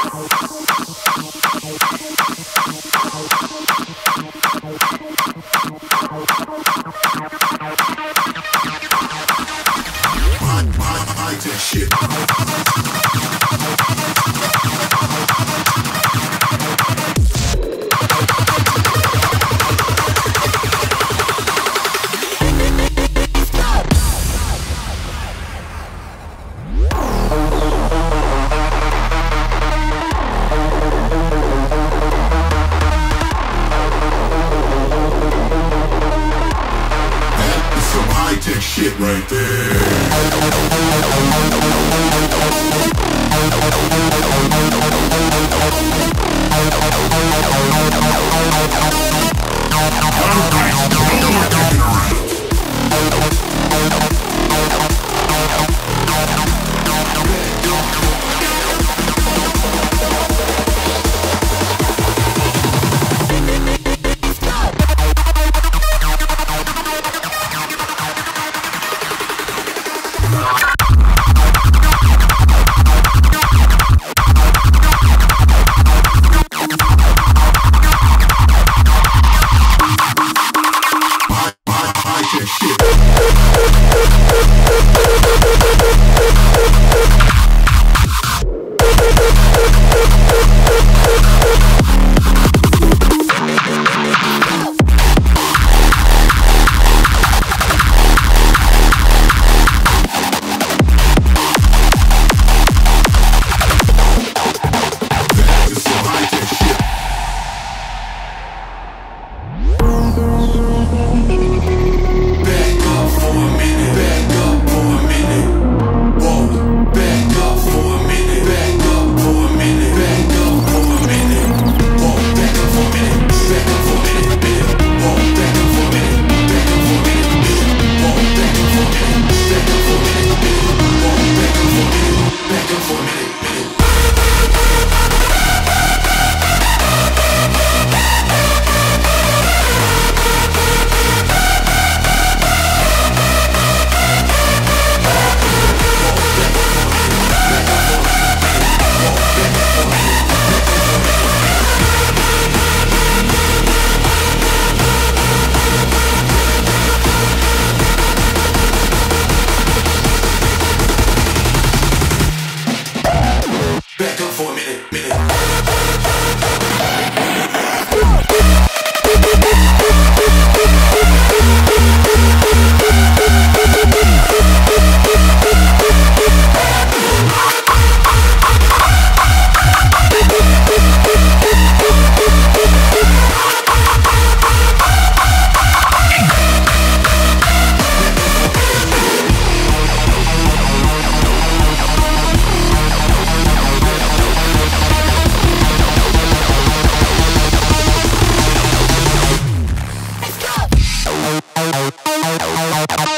Thank you. authentic shit right there. Bye.